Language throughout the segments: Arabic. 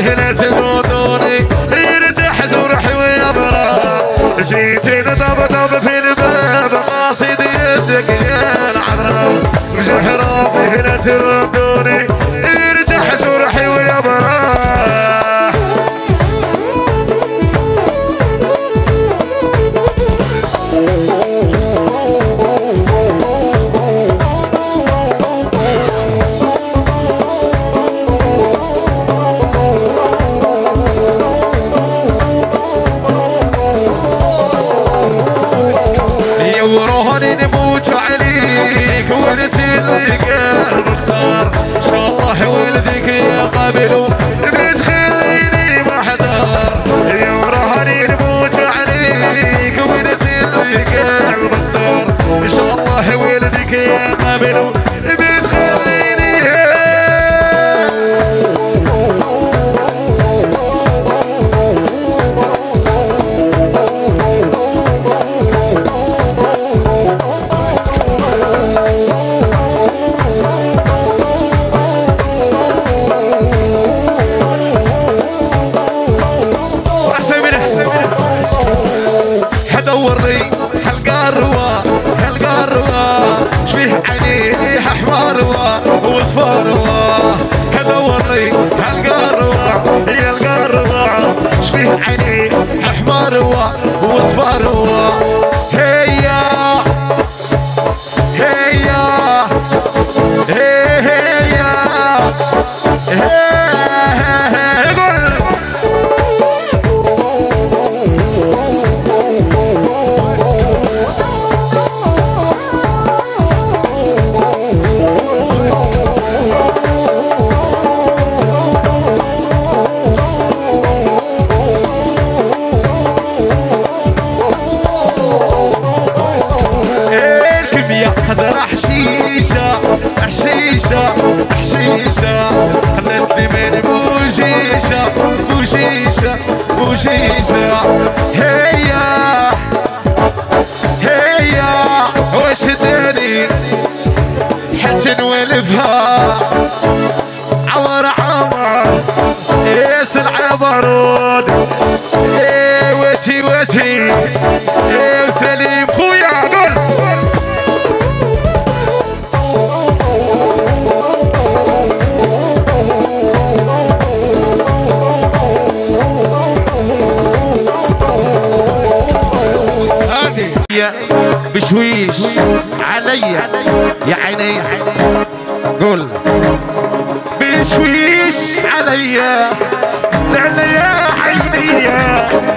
به لا تموتوني يرتاح جرحي ويبرى جيتي طبطب في الباب قاصد يدك يا العذراء. بجحرة به لا احمر واصفر حدورني حلقة الروا حلقة الروا شبيه عينيه احمر واصفر هيا هيا وش داني حتى نولفها عمر عمر يسرع بارود إيه وتي وتي إيه وسليم بشويش. عليا يا عيني. قول. بشويش عليا لا يا عيني.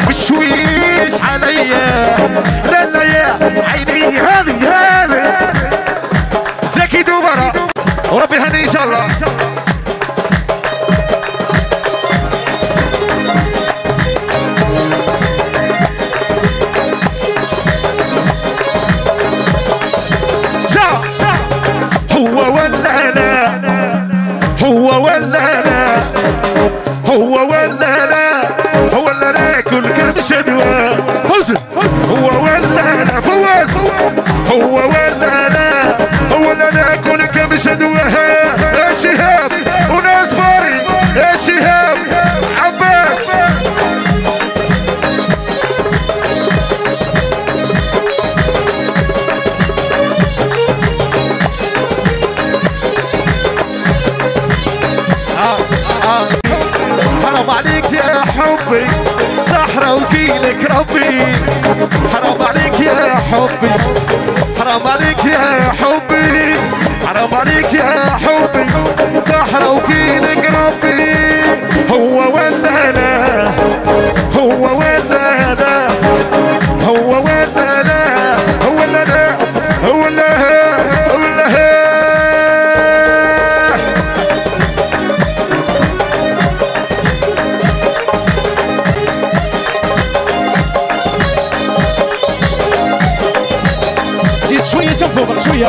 بشويش عليا لا يا عيني. هذه هذه. زكي دوبرة وربي يهني إن شاء الله. شدوى حزن هو ولا لا فوز. هو ولا لا هو ولا لا كل كلمة شدوى يا شهاب وناس فاري. يا شهاب عباس. حرام عليك يا حبي. ربي حرام عليك يا حبي. حرام عليك. شوية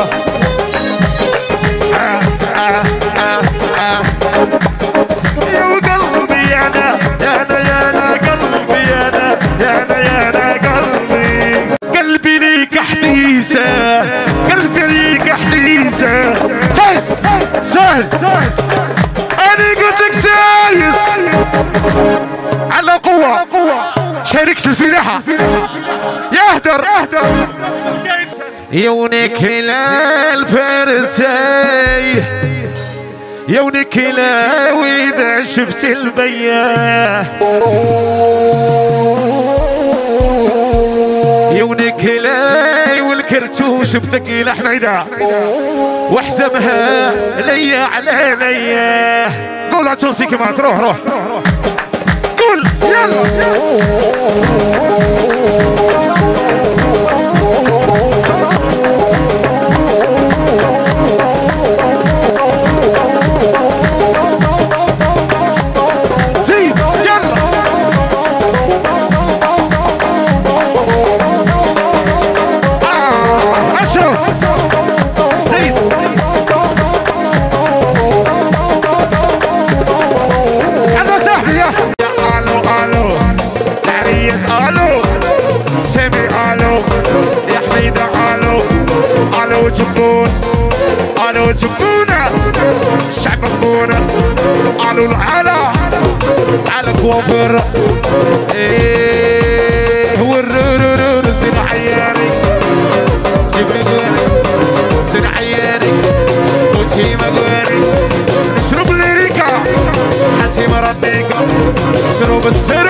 يا قلبي يا أنا يا قلبي يا قلبي. قلبي ليك حديثة قلبي ليك حديثة. سايس سهل أنا قلت لك سايس قوة. شاركت الفلاحة. يهدر يونك هلال فارسي. يونك لا واذا شفت البياه يونك لا والكرتوش بثقيل حميدة. واحزمها ليا على ليا. قول عتوسي كمان روح روح. قول يلا. سامي آلو. يا حميدة آلو. آلو جبون آلو جبونه شعب جبونه آلو العلا. على كوافر إيه. هو الرورورور زين عياري جيب لي غيري. زين عياري وجهي ما مقواري نشرب ليريكا حتي مرضيكا نشرب السر.